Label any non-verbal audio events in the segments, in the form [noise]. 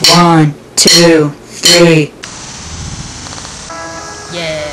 One, two, three. Yeah.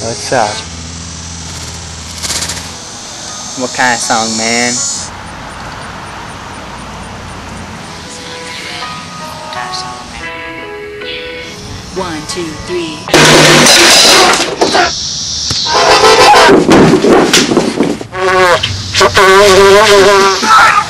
What's up? What kind of song, man? One, two, three. [laughs]